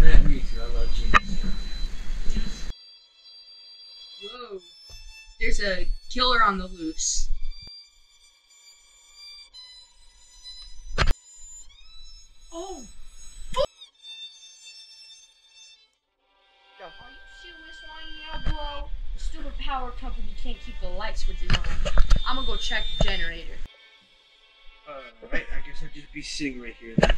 Yeah, me too. I love Genius. Whoa. There's a killer on the loose. Oh! Are you serious right now, bro? The stupid power company can't keep the light switches on. I'm gonna go check the generator. Alright, I guess I'll just be sitting right here then.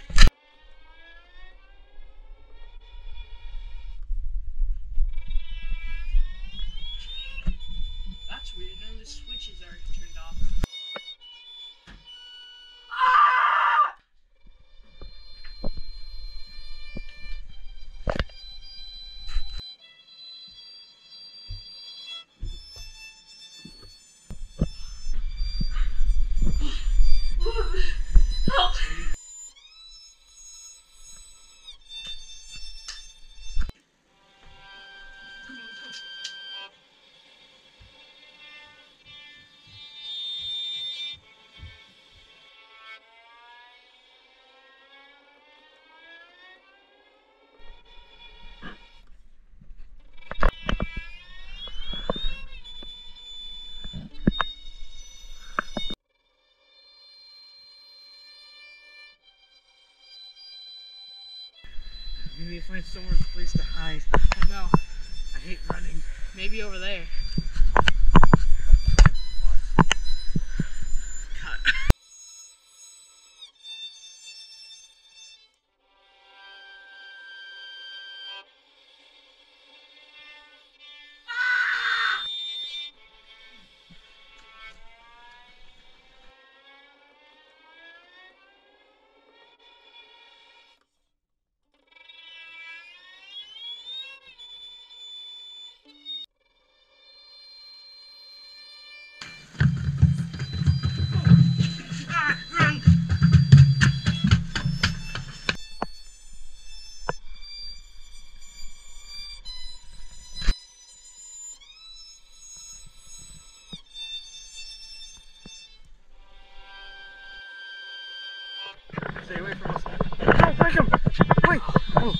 We need to find somewhere place to hide. I know. I hate running. Maybe over there. Stay away from us. No, break him! Wait! Oh.